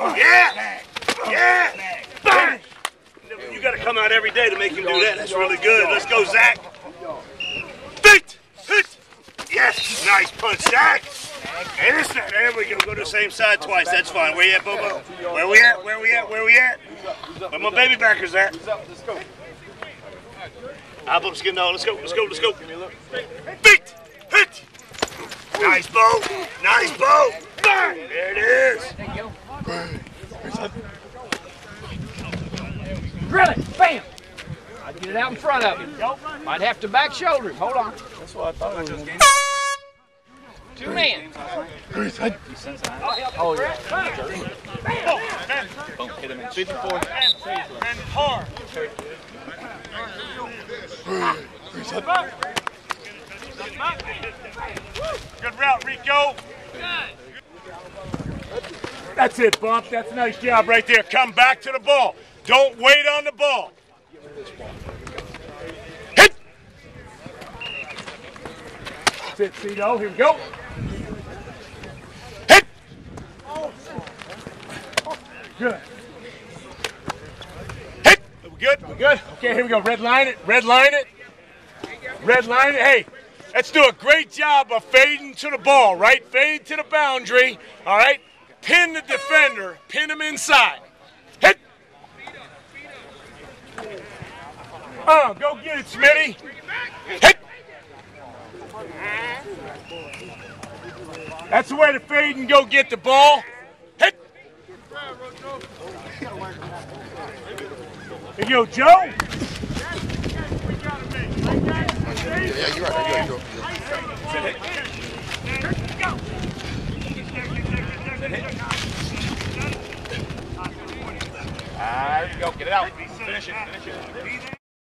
Yeah! Yeah! Bang! You gotta come out every day to make him do that. That's really good. Let's go, Zach. Feet! Hit! Yes! Nice punch, Zach! And it's that. There we go. Go to the same side twice. That's fine. Where you at, Bobo? Where we at? Where we at? Where we at? Where my baby backers at? Let's go. Album's getting on. Let's go. Let's go. Let's go. Feet! Hit! Nice bow. Nice bow. Bang! There it is. Drill it. Bam. I'd get it out in front of him. Might have to back shoulder him. Hold on. That's what I thought it was. Two men. Oh, yeah. Bam! Boom. Hit him in 54. And hard. Good route, Rico. That's it, Bump. That's a nice job right there. Come back to the ball. Don't wait on the ball. Hit. That's it, Cito. Here we go. Hit. Good. Hit. We good? We good? Okay, here we go. Red line it. Red line it. Red line it. Hey, let's do a great job of fading to the ball, right? Fade to the boundary, all right? Pin the defender, pin him inside. Hit. Uh, go get it, Smitty. Hit. That's the way to fade and go get the ball. Hit. You go, Joe. Yeah, you're right. You're right. You're right. Ah, there you go. Get it out. Finish it. Finish it.